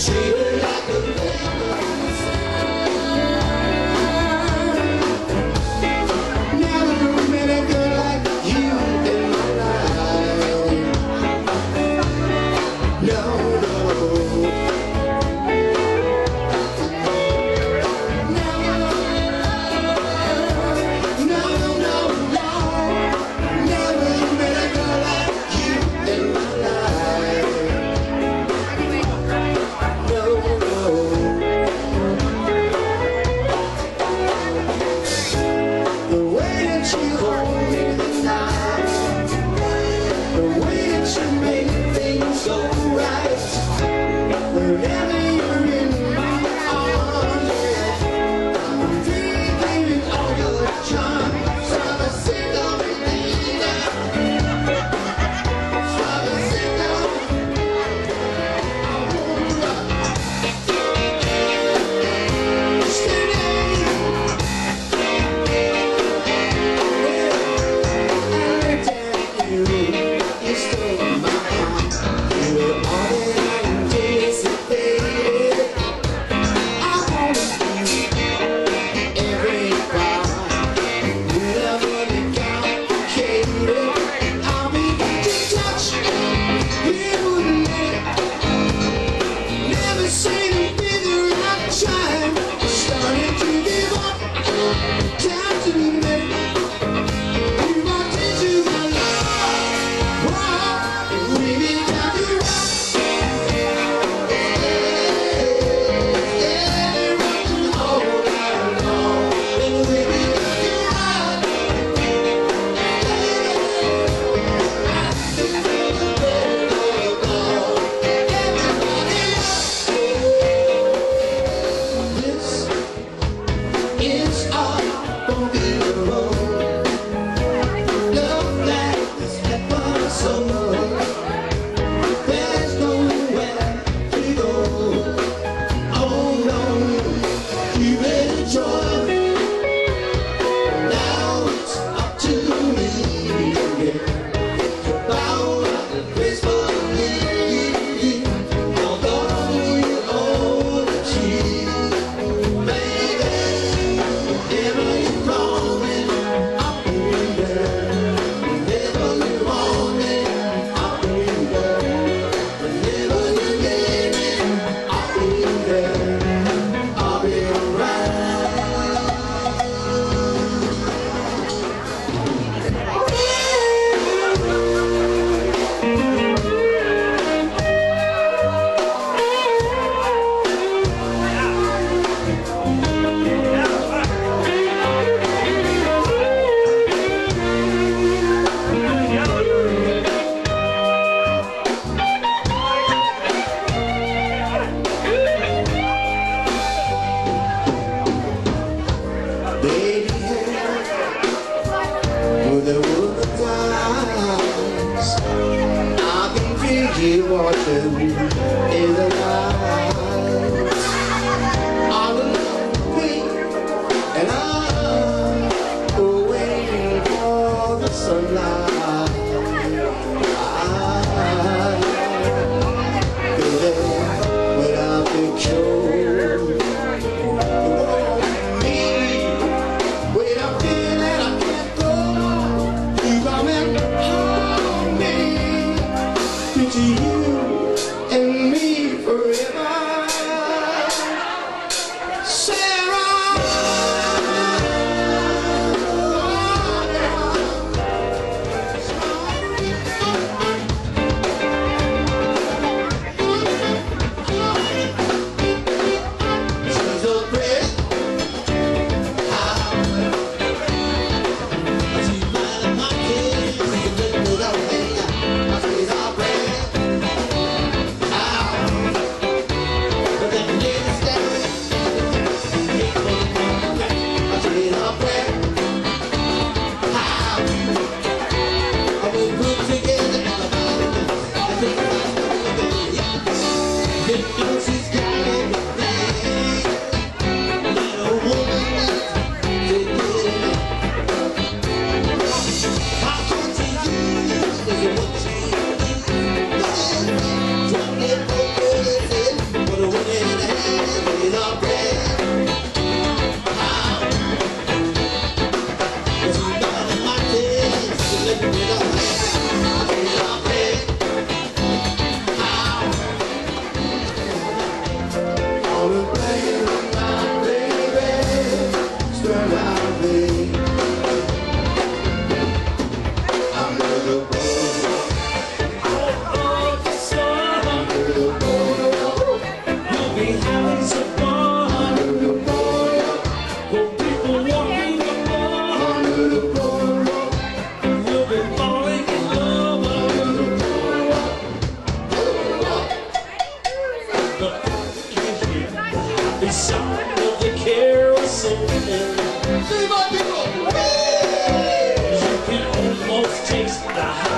Cheers. you want to. Taste the